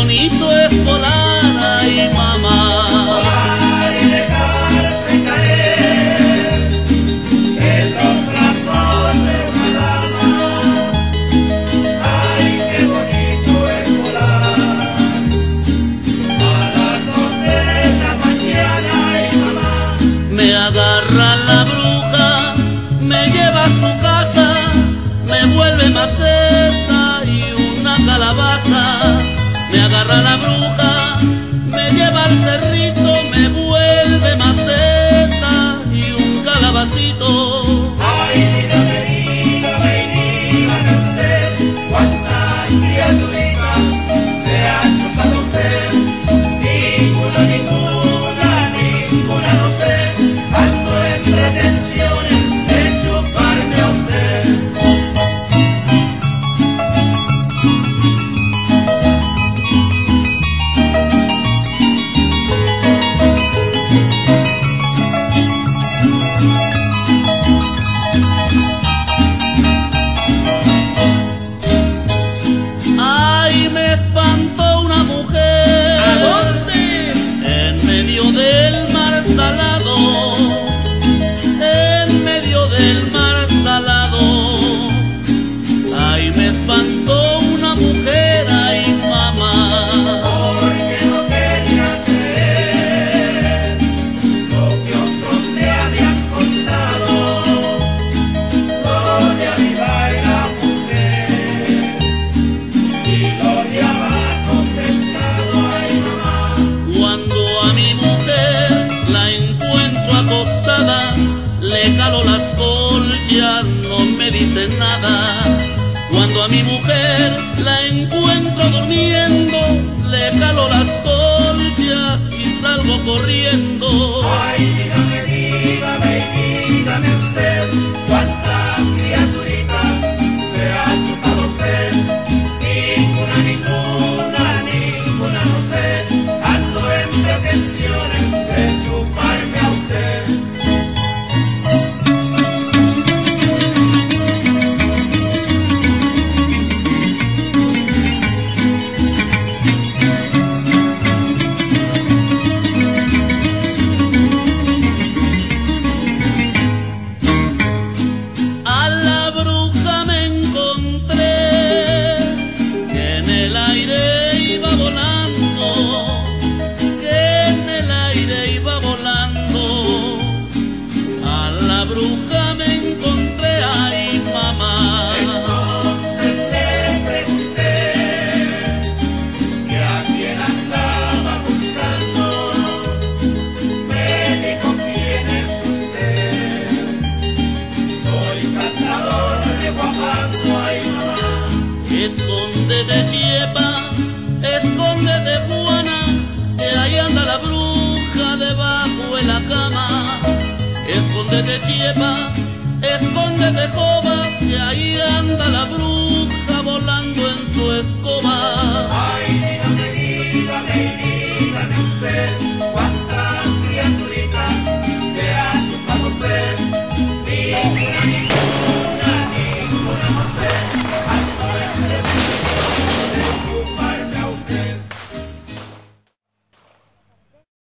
bonito es volar, ay mamá. Volar y dejarse caer en los brazos de una dama. Ay, qué bonito es volar a las dos de la mañana, ay mamá. Me agarra la bruja, me lleva a su casa, me vuelve más cerca. me agarra la bruja. A mi mujer la encuentro durmiendo, le calo las colchas y salgo corriendo. escoba, que ahí anda la bruja volando en su escoba. Ay, dígame, dígame, dígame usted.